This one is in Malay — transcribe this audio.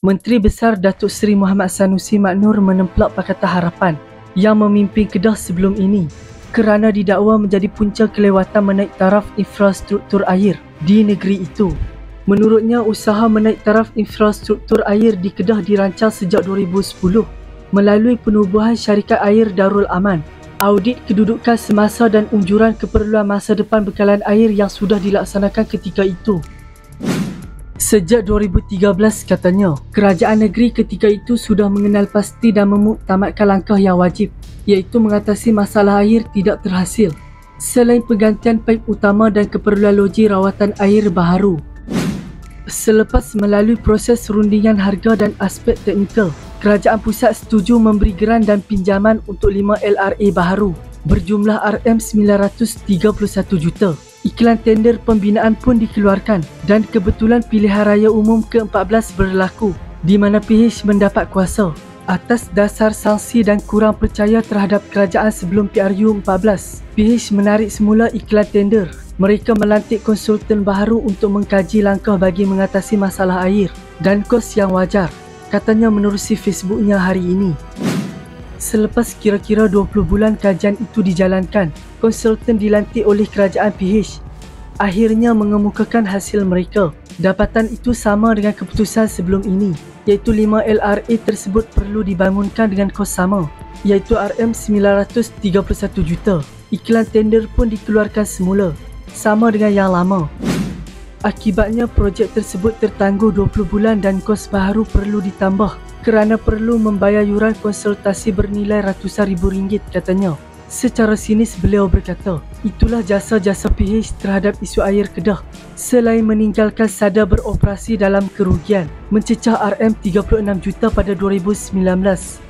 Menteri Besar Datuk Seri Muhammad Sanusi Maknur menemplak Pakatan Harapan yang memimpin Kedah sebelum ini kerana didakwa menjadi punca kelewatan menaik taraf infrastruktur air di negeri itu. Menurutnya, usaha menaik taraf infrastruktur air di Kedah dirancang sejak 2010 melalui penubuhan syarikat air Darul Aman, audit kedudukan semasa dan unjuran keperluan masa depan bekalan air yang sudah dilaksanakan ketika itu. Sejak 2013 katanya, kerajaan negeri ketika itu sudah mengenal pasti dan memuktamadkan langkah yang wajib iaitu mengatasi masalah air tidak terhasil selain penggantian paip utama dan keperluan loji rawatan air baharu. Selepas melalui proses rundingan harga dan aspek teknikal, kerajaan pusat setuju memberi geran dan pinjaman untuk 5 LRA baharu berjumlah RM931 juta. Iklan tender pembinaan pun dikeluarkan dan kebetulan pilihan raya umum ke-14 berlaku di mana PH mendapat kuasa atas dasar sanksi dan kurang percaya terhadap kerajaan sebelum PRU 14. PH menarik semula iklan tender. Mereka melantik konsultan baharu untuk mengkaji langkah bagi mengatasi masalah air dan kos yang wajar. Katanya menerusi Facebooknya hari ini. Selepas kira-kira 20 bulan kajian itu dijalankan, konsultan dilantik oleh kerajaan PH akhirnya mengemukakan hasil mereka. Dapatan itu sama dengan keputusan sebelum ini, iaitu 5 LRA tersebut perlu dibangunkan dengan kos sama, iaitu RM931 juta. Iklan tender pun dikeluarkan semula, sama dengan yang lama. Akibatnya projek tersebut tertangguh 20 bulan dan kos baharu perlu ditambah kerana perlu membayar yuran konsultasi bernilai ratusan ribu ringgit katanya. Secara sinis beliau berkata, itulah jasa-jasa PH terhadap isu air Kedah selain meninggalkan sada beroperasi dalam kerugian mencecah RM36 juta pada 2019